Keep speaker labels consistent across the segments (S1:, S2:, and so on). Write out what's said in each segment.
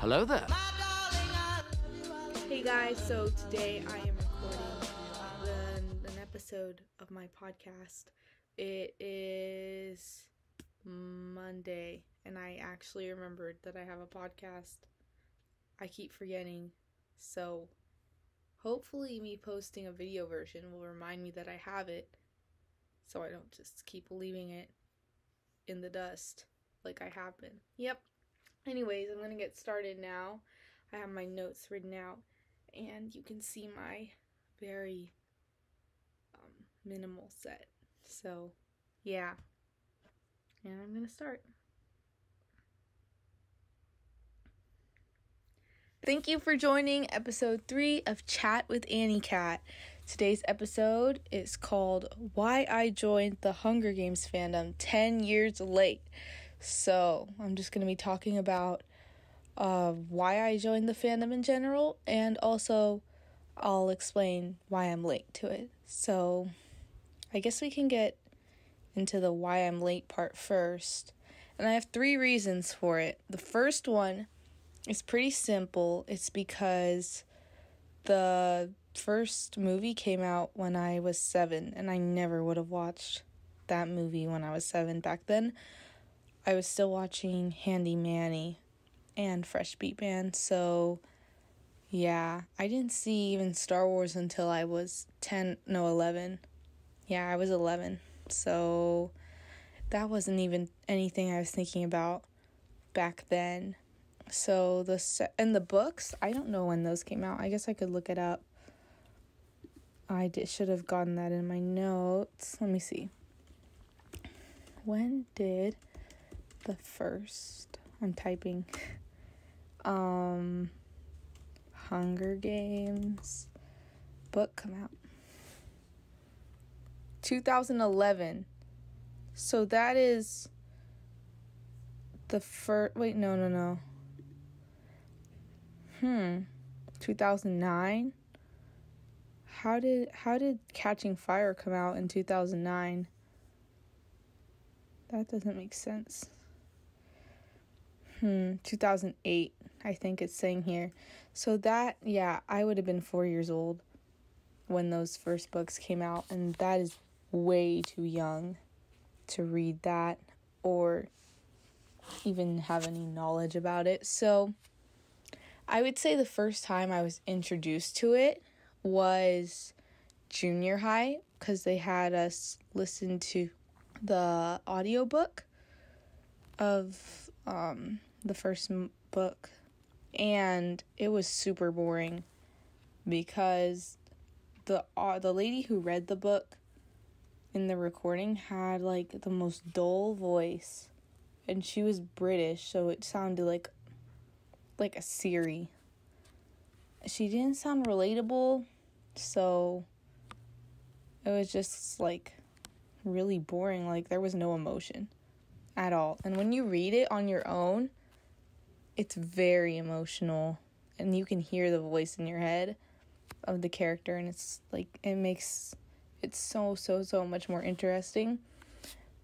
S1: Hello there.
S2: Hey guys, so today I am recording an episode of my podcast. It is Monday, and I actually remembered that I have a podcast. I keep forgetting, so hopefully, me posting a video version will remind me that I have it so I don't just keep leaving it in the dust like I have been. Yep. Anyways, I'm going to get started now. I have my notes written out, and you can see my very um, minimal set. So, yeah. And I'm going to start. Thank you for joining episode three of Chat with Annie Kat. Today's episode is called Why I Joined the Hunger Games fandom 10 years late. So, I'm just going to be talking about uh, why I joined the fandom in general, and also I'll explain why I'm late to it. So, I guess we can get into the why I'm late part first. And I have three reasons for it. The first one is pretty simple it's because the first movie came out when I was seven, and I never would have watched that movie when I was seven back then. I was still watching Handy Manny and Fresh Beat Band, so yeah, I didn't see even Star Wars until I was 10, no, 11. Yeah, I was 11. So that wasn't even anything I was thinking about back then. So the se- and the books, I don't know when those came out. I guess I could look it up. I did, should have gotten that in my notes. Let me see. When did the first I'm typing um Hunger Games book come out? 2011. So that is the first wait, no, no, no. Hmm. 2009. How did how did Catching Fire come out in 2009? That doesn't make sense. Hmm, 2008, I think it's saying here. So that, yeah, I would have been four years old when those first books came out, and that is way too young to read that or even have any knowledge about it. So I would say the first time I was introduced to it was junior high because they had us listen to the audiobook of um, the first book and it was super boring because the uh, the lady who read the book in the recording had like the most dull voice and she was British so it sounded like like a Siri. She didn't sound relatable so it was just like really boring like there was no emotion at all. And when you read it on your own it's very emotional and you can hear the voice in your head of the character and it's like it makes it so so so much more interesting.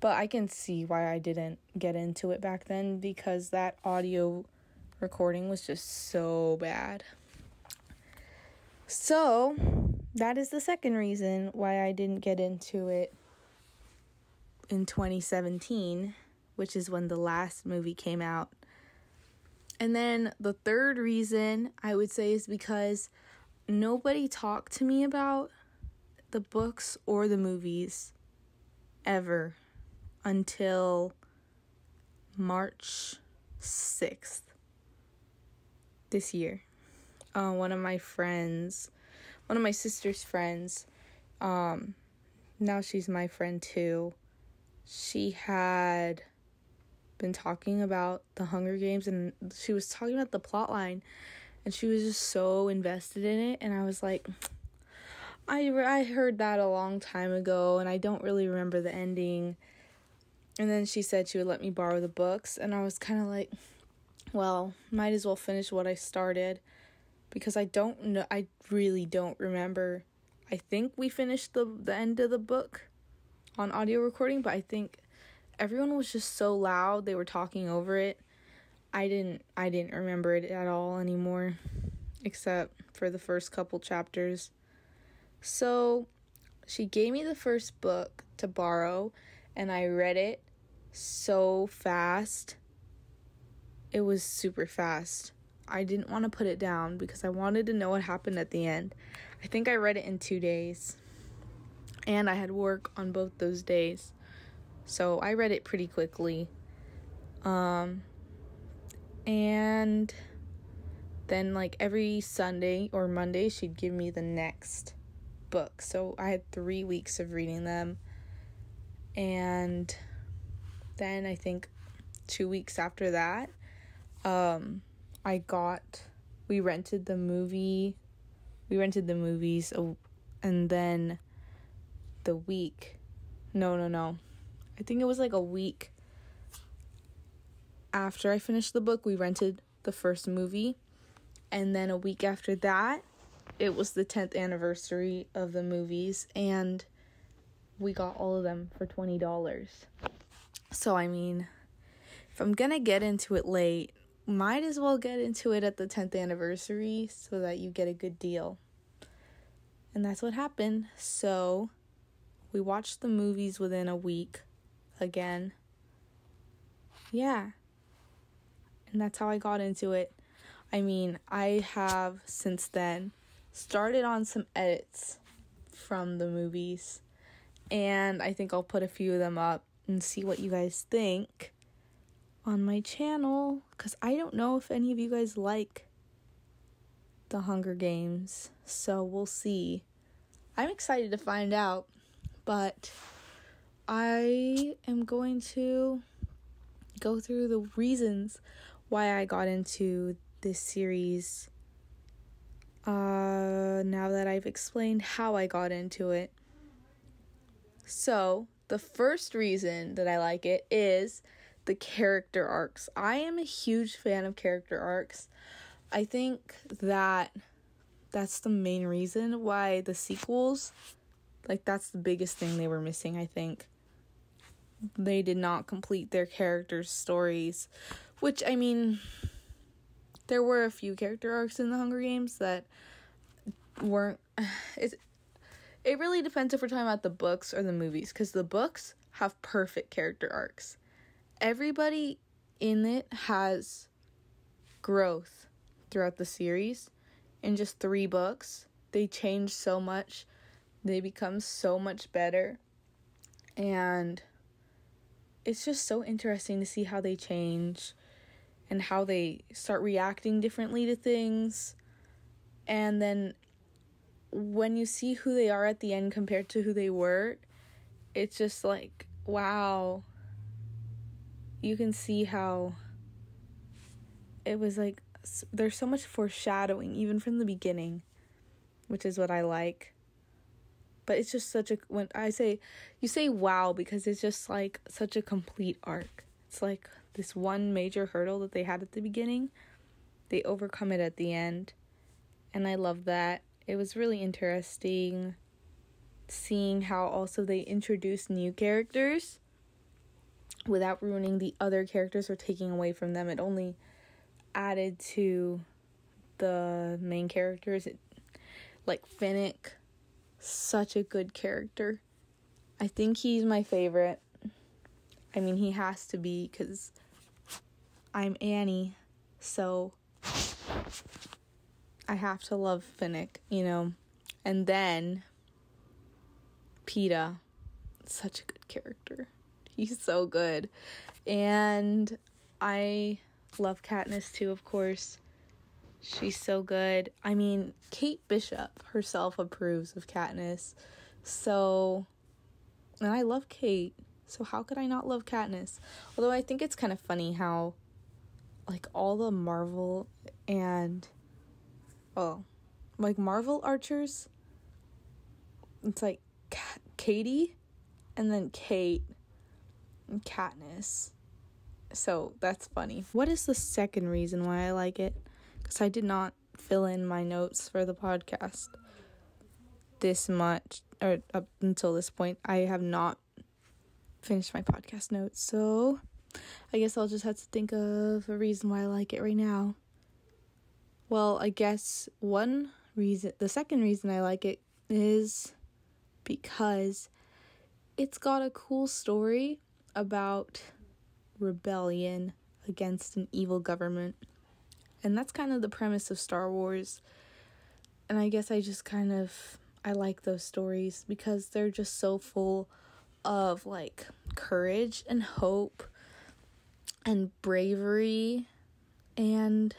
S2: But i can see why i didn't get into it back then because that audio recording was just so bad. So that is the second reason why i didn't get into it in 2017 which is when the last movie came out and then the third reason I would say is because nobody talked to me about the books or the movies ever until March 6th this year. Uh, one of my friends, one of my sister's friends, um, now she's my friend too. She had been talking about the Hunger Games and she was talking about the plot line and she was just so invested in it and I was like I I heard that a long time ago and I don't really remember the ending. And then she said she would let me borrow the books and I was kind of like well, might as well finish what I started because I don't know I really don't remember. I think we finished the the end of the book on audio recording, but I think everyone was just so loud. They were talking over it. I didn't I didn't remember it at all anymore except for the first couple chapters. So she gave me the first book to borrow and I read it so fast. It was super fast. I didn't want to put it down because I wanted to know what happened at the end. I think I read it in 2 days. And I had work on both those days. So I read it pretty quickly. Um and then like every Sunday or Monday she'd give me the next book. So I had 3 weeks of reading them. And then I think 2 weeks after that um I got we rented the movie we rented the movies and then the week no no no I think it was like a week after I finished the book, we rented the first movie. And then a week after that, it was the 10th anniversary of the movies. And we got all of them for $20. So, I mean, if I'm gonna get into it late, might as well get into it at the 10th anniversary so that you get a good deal. And that's what happened. So, we watched the movies within a week again. Yeah. And that's how I got into it. I mean, I have since then started on some edits from the movies. And I think I'll put a few of them up and see what you guys think on my channel. Because I don't know if any of you guys like the Hunger Games. So we'll see. I'm excited to find out. But I am going to go through the reasons why I got into this series uh, now that I've explained how I got into it. So, the first reason that I like it is the character arcs. I am a huge fan of character arcs. I think that that's the main reason why the sequels like that's the biggest thing they were missing, I think. They did not complete their characters' stories, which I mean there were a few character arcs in the Hunger Games that weren't it it really depends if we're talking about the books or the movies cuz the books have perfect character arcs. Everybody in it has growth throughout the series in just 3 books. They change so much they become so much better. And it's just so interesting to see how they change and how they start reacting differently to things. And then when you see who they are at the end compared to who they were, it's just like, wow. You can see how it was like there's so much foreshadowing even from the beginning, which is what I like but it's just such a when I say you say wow because it's just like such a complete arc. It's like this one major hurdle that they had at the beginning, they overcome it at the end. And I love that. It was really interesting seeing how also they introduced new characters without ruining the other characters or taking away from them. It only added to the main characters. It, like Finnick such a good character. I think he's my favorite. I mean, he has to be because I'm Annie, so I have to love Finnick, you know. And then Peeta, such a good character. He's so good. And I love Katniss too, of course. She's so good. I mean, Kate Bishop herself approves of Katniss. So, and I love Kate. So, how could I not love Katniss? Although I think it's kind of funny how, like, all the Marvel and, oh, like Marvel archers, it's like Katie and then Kate and Katniss. So, that's funny. What is the second reason why I like it? Because I did not fill in my notes for the podcast this much or up until this point. I have not finished my podcast notes. So I guess I'll just have to think of a reason why I like it right now. Well, I guess one reason, the second reason I like it is because it's got a cool story about rebellion against an evil government. And that's kind of the premise of Star Wars. And I guess I just kind of I like those stories because they're just so full of like courage and hope and bravery and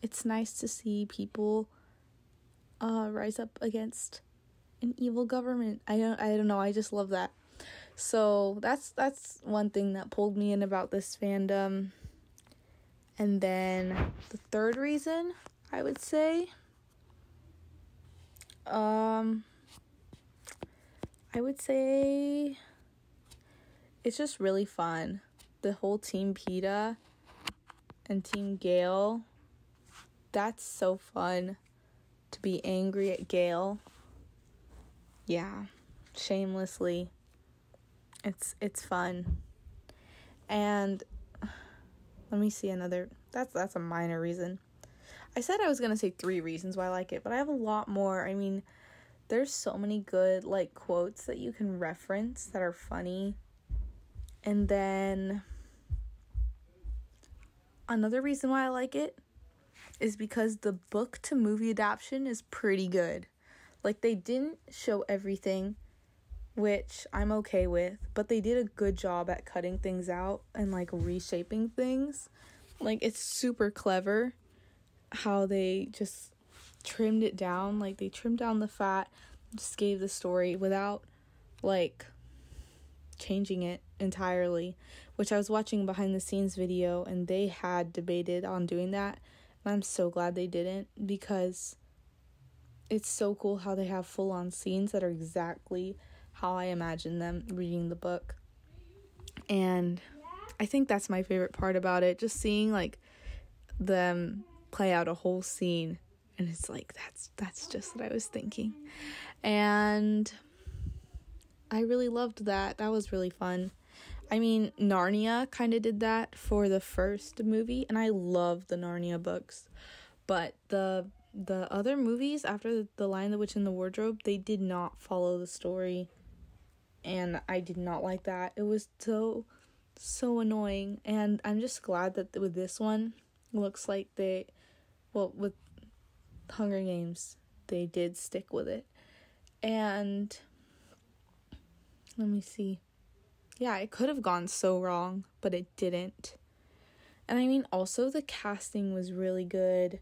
S2: it's nice to see people uh, rise up against an evil government. I don't I don't know, I just love that. So that's that's one thing that pulled me in about this fandom. And then the third reason I would say um I would say it's just really fun. The whole team Peeta and team Gale. That's so fun to be angry at Gale. Yeah, shamelessly. It's it's fun. And let me see another that's that's a minor reason. I said I was going to say 3 reasons why I like it, but I have a lot more. I mean, there's so many good like quotes that you can reference that are funny. And then another reason why I like it is because the book to movie adaptation is pretty good. Like they didn't show everything, which I'm okay with, but they did a good job at cutting things out and like reshaping things. Like it's super clever how they just trimmed it down. Like they trimmed down the fat, just gave the story without like changing it entirely. Which I was watching behind the scenes video and they had debated on doing that. And I'm so glad they didn't because it's so cool how they have full on scenes that are exactly how I imagine them reading the book. And I think that's my favorite part about it. Just seeing like them play out a whole scene and it's like that's that's just what I was thinking. And I really loved that. That was really fun. I mean, Narnia kind of did that for the first movie and I love the Narnia books. But the the other movies after The Lion, the Witch and the Wardrobe, they did not follow the story. And I did not like that. It was so so annoying and I'm just glad that with this one looks like they well with Hunger Games, they did stick with it. And let me see. Yeah, it could have gone so wrong, but it didn't. And I mean, also the casting was really good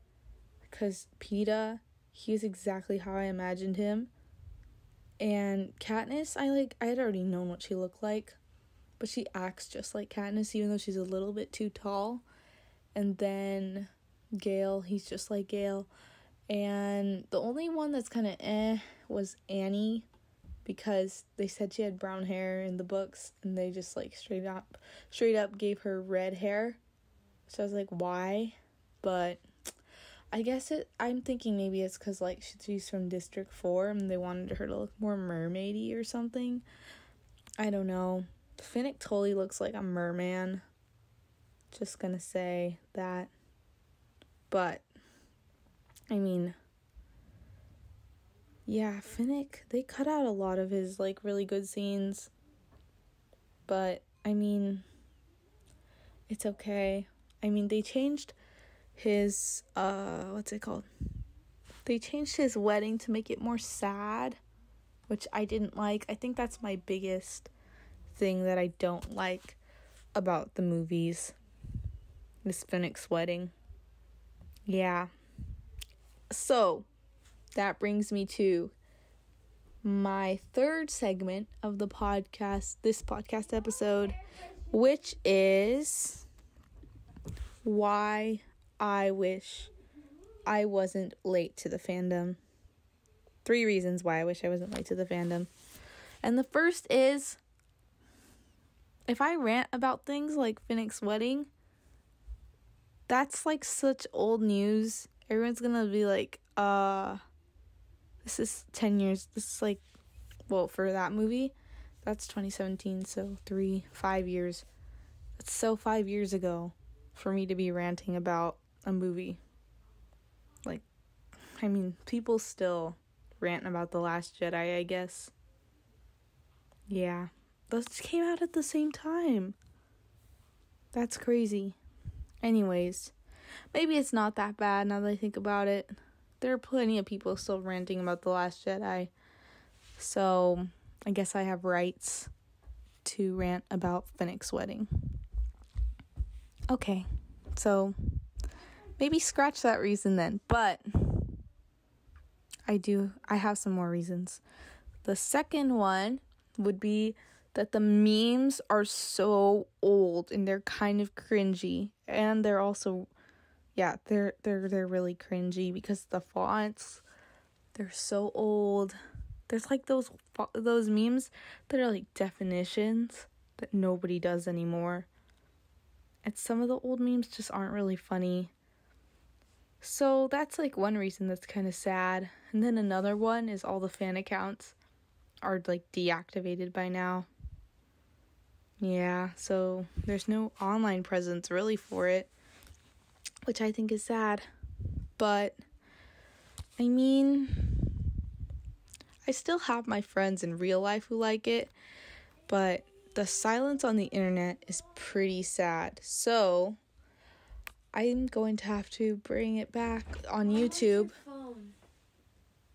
S2: because Peeta, he was exactly how I imagined him. And Katniss, I like, I had already known what she looked like, but she acts just like Katniss, even though she's a little bit too tall. And then Gale, he's just like Gale. And the only one that's kind of eh was Annie because they said she had brown hair in the books and they just like straight up straight up gave her red hair. So I was like, why? But I guess it I'm thinking maybe it's cuz like she's from District 4 and they wanted her to look more mermaidy or something. I don't know. Finnick totally looks like a merman. Just gonna say that. But I mean, yeah, Finnick, they cut out a lot of his like really good scenes. But I mean, it's okay. I mean, they changed his uh what's it called? They changed his wedding to make it more sad, which I didn't like. I think that's my biggest thing that I don't like about the movies. This Finnick's wedding. Yeah. So, that brings me to my third segment of the podcast, this podcast episode, which is why I wish I wasn't late to the fandom. Three reasons why I wish I wasn't late to the fandom. And the first is if I rant about things like Finnick's wedding, that's like such old news everyone's gonna be like, uh, this is 10 years. This is like, well, for that movie, that's 2017, so three, five years It's so five years ago for me to be ranting about a movie. Like, I mean, people still rant about The Last Jedi, I guess. Yeah. Those came out at the same time. That's crazy. Anyways, maybe it's not that bad now that I think about it. There are plenty of people still ranting about The Last Jedi. So, I guess I have rights to rant about Finnick's wedding. Okay, so maybe scratch that reason then, but I do, I have some more reasons. The second one would be that the memes are so old and they're kind of cringy and they're also yeah, they're they're they're really cringy because the fonts they're so old. There's like those those memes that are like definitions that nobody does anymore. And some of the old memes just aren't really funny. So that's like one reason that's kind of sad. And then another one is all the fan accounts are like deactivated by now. Yeah, so there's no online presence really for it, which I think is sad. But I mean, I still have my friends in real life who like it, but the silence on the internet is pretty sad. So I'm going to have to bring it back on YouTube.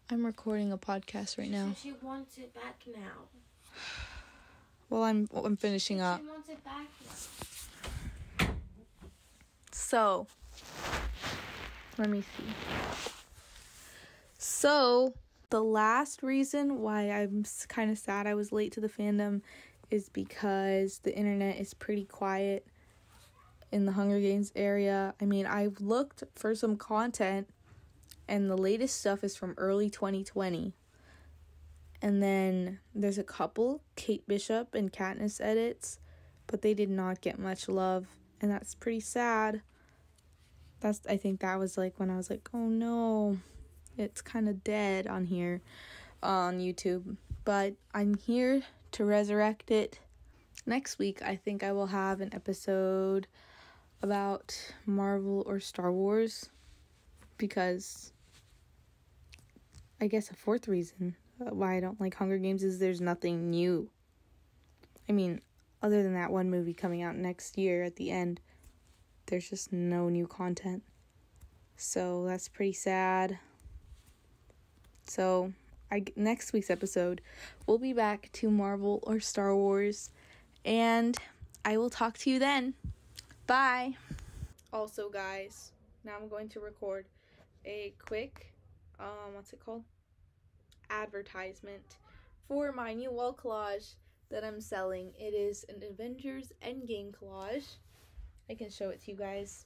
S2: I'm recording a podcast right now.
S1: She wants it back now.
S2: Well, I'm I'm finishing up.
S1: She wants it back now.
S2: So, let me see. So, the last reason why I'm kind of sad I was late to the fandom is because the internet is pretty quiet in the Hunger Games area. I mean, I've looked for some content and the latest stuff is from early 2020. And then there's a couple Kate Bishop and Katniss edits, but they did not get much love, and that's pretty sad. That's I think that was like when I was like, "Oh no. It's kind of dead on here on YouTube." But I'm here to resurrect it. Next week, I think I will have an episode about Marvel or Star Wars because I guess a fourth reason why I don't like Hunger Games is there's nothing new. I mean, other than that one movie coming out next year at the end, there's just no new content. So that's pretty sad. So, I next week's episode, we'll be back to Marvel or Star Wars and I will talk to you then. Bye. Also, guys, now I'm going to record a quick um what's it called? advertisement for my new wall collage that I'm selling. It is an Avengers Endgame collage. I can show it to you guys.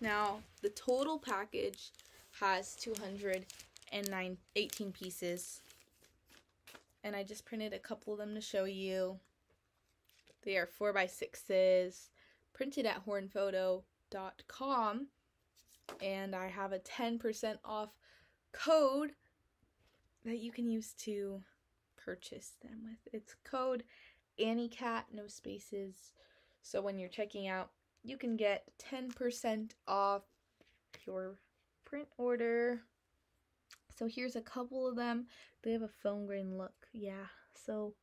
S2: Now, the total package has 218 pieces. And I just printed a couple of them to show you. They are 4x6s, printed at hornphoto.com. And I have a 10% off code that you can use to purchase them with. It's code AnnieKat, no spaces. So when you're checking out, you can get 10% off your print order. So here's a couple of them. They have a film grain look. Yeah. So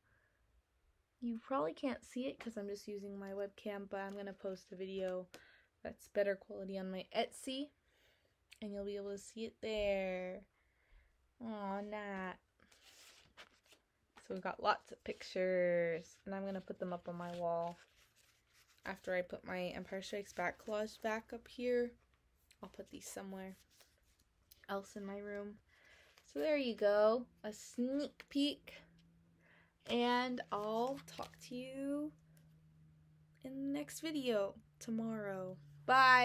S2: you probably can't see it because I'm just using my webcam, but I'm going to post a video that's better quality on my Etsy. And you'll be able to see it there. Oh, Nat. So we've got lots of pictures, and I'm going to put them up on my wall. After I put my Empire Strikes Back collage back up here, I'll put these somewhere else in my room. So there you go, a sneak peek. And I'll talk to you in the next video tomorrow. Bye!